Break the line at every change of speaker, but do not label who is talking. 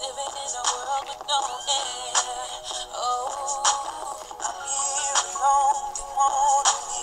living in a world with no air. Oh, I'm here alone, me.